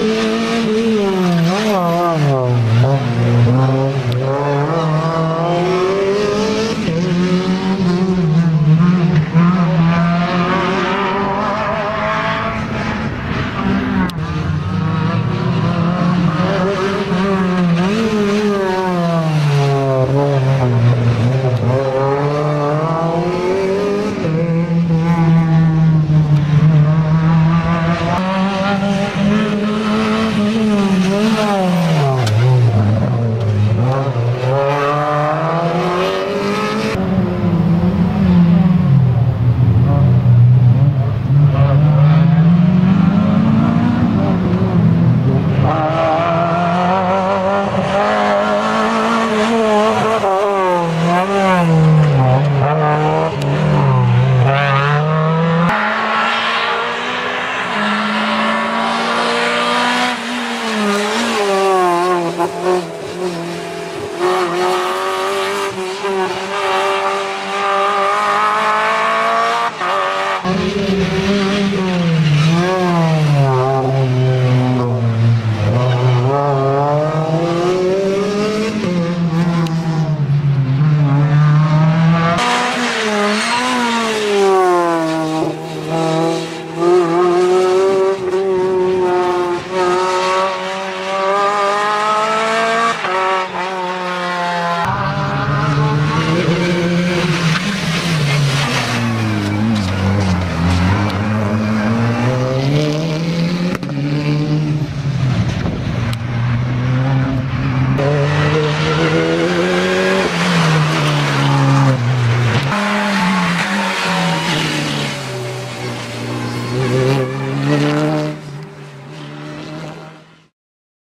Yeah. Oh,